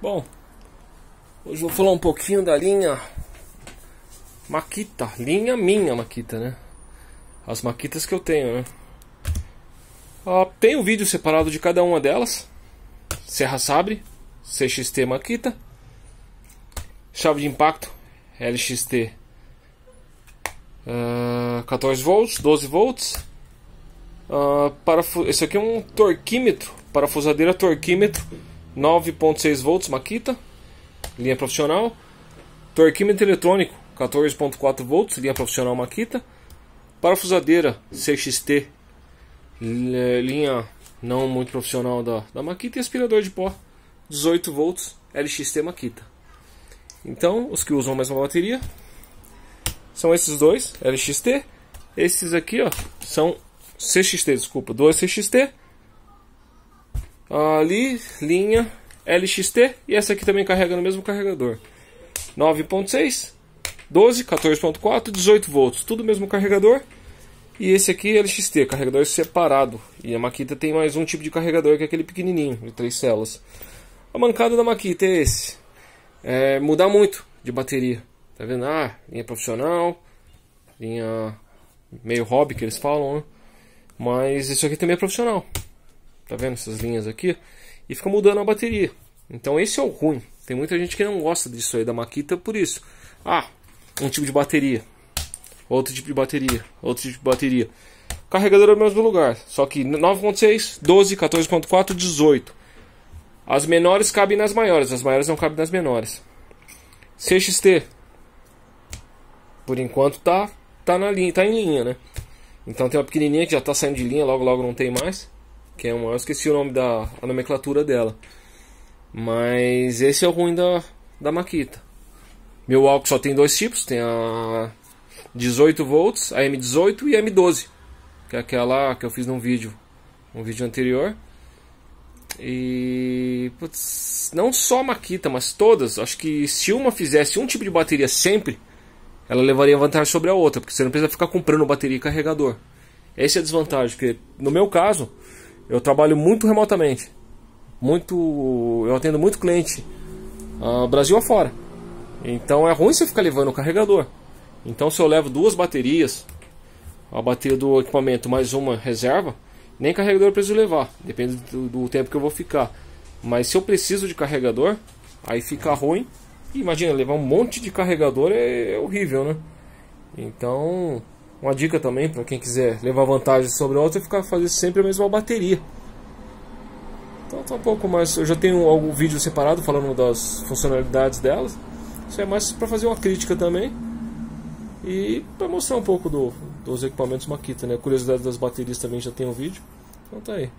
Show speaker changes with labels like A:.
A: Bom, hoje vou falar um pouquinho da linha Makita, linha minha Makita, né? As Makitas que eu tenho, né? Ah, tem um vídeo separado de cada uma delas. Serra Sabre, CXT Makita. Chave de impacto, LXT uh, 14 volts, 12 volts. Uh, esse aqui é um torquímetro, parafusadeira torquímetro 9.6 volts Makita, linha profissional. Torquímetro eletrônico 14.4 volts, linha profissional Makita. Parafusadeira CXT, linha não muito profissional da, da Makita. E aspirador de pó 18 volts LXT Makita. Então, os que usam a mesma bateria são esses dois, LXT. Esses aqui, ó, são CXT, desculpa, dois CXT ali, linha LXT e essa aqui também carrega no mesmo carregador. 9.6, 12, 14.4, 18 volts, tudo mesmo carregador. E esse aqui é LXT, carregador separado. E a Makita tem mais um tipo de carregador que é aquele pequenininho, de três células. A mancada da Makita é esse. É, mudar muito de bateria. Tá vendo? Ah, linha profissional, linha meio hobby que eles falam, né? Mas isso aqui também é profissional. Tá vendo essas linhas aqui? E fica mudando a bateria. Então esse é o ruim. Tem muita gente que não gosta disso aí da Makita por isso. Ah, um tipo de bateria. Outro tipo de bateria. Outro tipo de bateria. Carregador é no mesmo lugar. Só que 9.6, 12, 14.4, 18. As menores cabem nas maiores. As maiores não cabem nas menores. CXT. Por enquanto tá, tá, na linha, tá em linha, né? Então tem uma pequenininha que já tá saindo de linha. Logo, logo não tem mais que é uma, eu esqueci o nome da a nomenclatura dela. Mas esse é o ruim da, da Makita. Meu álcool só tem dois tipos, tem a 18 volts, a M18 e a M12, que é aquela que eu fiz num vídeo, um vídeo anterior. E putz, não só a Makita, mas todas, acho que se uma fizesse um tipo de bateria sempre, ela levaria vantagem sobre a outra, porque você não precisa ficar comprando bateria e carregador. Essa é a desvantagem, porque no meu caso, eu trabalho muito remotamente. Muito. Eu atendo muito cliente uh, Brasil afora. Então é ruim você ficar levando o carregador. Então se eu levo duas baterias, a bateria do equipamento mais uma reserva, nem carregador eu preciso levar. Depende do, do tempo que eu vou ficar. Mas se eu preciso de carregador, aí fica ruim. Imagina, levar um monte de carregador é, é horrível, né? Então uma dica também para quem quiser levar vantagem sobre a outra é ficar fazer sempre a mesma bateria. Então tá um pouco mais. Eu já tenho algum vídeo separado falando das funcionalidades delas. Isso é mais para fazer uma crítica também. E para mostrar um pouco do, dos equipamentos Makita, né? Curiosidade das baterias também já tem um vídeo. Então tá aí.